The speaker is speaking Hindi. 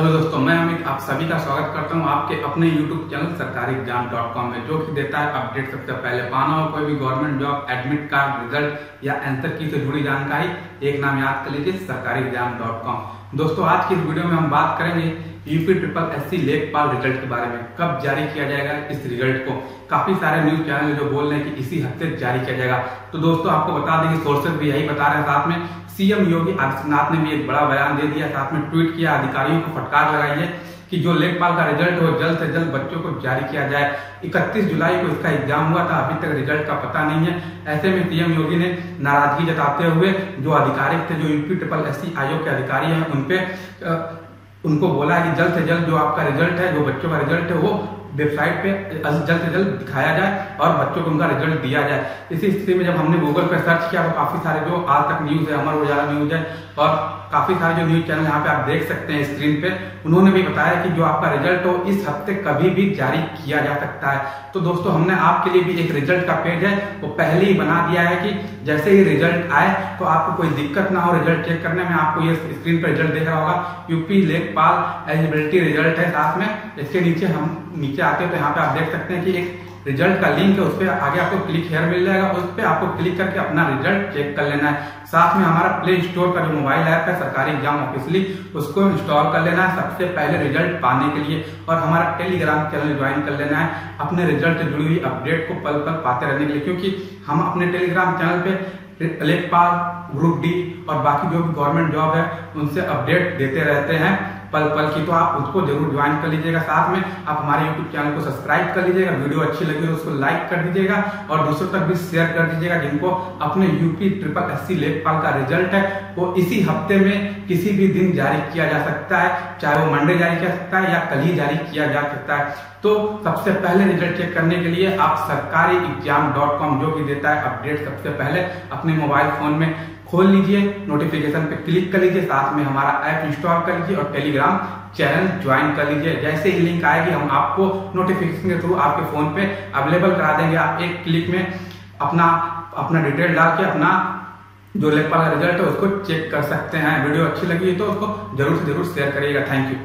हेलो दोस्तों, मैं अमित, आप सभी का स्वागत करता हूँ आपके अपने YouTube channel Sarkari exam dot com में, जो कि देता है अपडेट सबसे पहले। पाना हो कोई भी government job, admit card, result या आंसर की से जुड़ी जानकारी, एक नाम याद कर लीजिए, सरकारी एग्ज़ाम डॉट कॉम। दोस्तों, आज की इस वीडियो में हम बात करेंगे यूपी ट्रिपल एस सी लेखपाल रिज़ल्ट के बारे में। कब जारी किया जाएगा इस रिज़ल्ट को? काफ़ी सारे न्यूज़ चैनल जो बोल रहे हैं कि इसी हफ़्ते जारी किया जाएगा। तो दोस्तों, आपको बता दें कि सोर्सेज भी यही बता रहे हैं साथ में। सीएम योगी आदित्यनाथ ने भी एक बड़ा बयान दे दिया, साथ में ट्वीट किया, अधिकारियों को फटकार लगाई है। कि जो लेखपाल का रिज़ल्ट हो, जल्द से जल्द बच्चों को जारी किया जाए। 31 जुलाई को इसका एग्ज़ाम हुआ था, अभी तक रिज़ल्ट का पता नहीं है। ऐसे में सीएम योगी ने नाराज़गी जताते हुए जो अधिकारी थे, जो यूपी ट्रिपल एस आयोग के अधिकारी हैं उनपे उनको बोला है कि जल्द से जल्द जो आपका रिज़ल्ट है, जो बच्चों का रिज़ल्ट है, वो वेबसाइट पे जल्द से जल्द दिखाया जाए और बच्चों को उनका रिज़ल्ट दिया जाए। इसी स्थिति में जब हमने गूगल पे सर्च किया तो काफ़ी सारे जो आज तक न्यूज़ है, अमर उजाला न्यूज़ है, और काफ़ी सारे जो न्यूज़ चैनल यहाँ पे आप देख सकते हैं स्क्रीन पे, उन्होंने भी बताया कि जो आपका रिज़ल्ट हो, इस हफ़्ते कभी भी जारी किया जा सकता है। तो दोस्तों, हमने आपके लिए भी एक रिज़ल्ट का पेज है, वो पहले ही बना दिया है कि जैसे ही रिज़ल्ट आए तो आपको कोई दिक्कत ना हो रिज़ल्ट चेक करने में आपको ये स्क्रीन पर रिज़ल्ट देखा होगा। यूपी लेखपाल एलिजिबिलिटी रिज़ल्ट है साथ में, इसके नीचे हम नीचे आते हैं तो यहाँ पे आप देख सकते हैं कि एक रिज़ल्ट का लिंक है, उस पर आगे आपको क्लिक हेयर मिल जाएगा, उस पर आपको क्लिक करके अपना रिज़ल्ट चेक कर लेना है। साथ में हमारा प्ले स्टोर का जो मोबाइल ऐप है, सरकारी एग्ज़ाम ऑफिसली उसको इंस्टॉल कर लेना है सबसे पहले रिज़ल्ट पाने के लिए और हमारा टेलीग्राम चैनल ज्वाइन कर लेना है, अपने रिज़ल्ट से जुड़ी हुई अपडेट को पल पल पाते रहने के लिए, क्योंकि हम अपने टेलीग्राम चैनल पे लेखपाल ग्रुप डी और बाकी जो भी गवर्नमेंट जॉब है, उनसे अपडेट देते रहते हैं। पल पल की तो आप उसको ज़रूर ज्वाइन कर लीजिएगा। साथ में आप हमारे यूट्यूब चैनल को सब्सक्राइब कर लीजिएगा। वीडियो अच्छी लगी तो उसको लाइक कर दीजिएगा और दूसरों तक भी शेयर कर दीजिएगा जिनको अपने यूपी ट्रिपल एस लेखपाल का रिज़ल्ट है। वो इसी हफ़्ते में किसी भी दिन जारी किया जा सकता है, चाहे वो मंडे जारी किया सकता है या कल ही जारी किया जा सकता है। तो सबसे पहले रिज़ल्ट चेक करने के लिए आप सरकारी एग्ज़ाम डॉट कॉम जो कि देता है अपडेट सबसे पहले अपने मोबाइल फ़ोन में खोल लीजिए नोटिफिकेशन पे क्लिक कर लीजिए, साथ में हमारा ऐप इंस्टॉल कर लीजिए और टेलीग्राम चैनल ज्वाइन कर लीजिए। जैसे ही लिंक आएगी, हम आपको नोटिफिकेशन के थ्रू आपके फ़ोन पे अवेलेबल करा देंगे। आप एक क्लिक में अपना अपना डिटेल डाल के अपना जो लेखपाल का रिज़ल्ट है, उसको चेक कर सकते हैं। वीडियो अच्छी लगी तो उसको ज़रूर से ज़रूर शेयर करिएगा। Thank you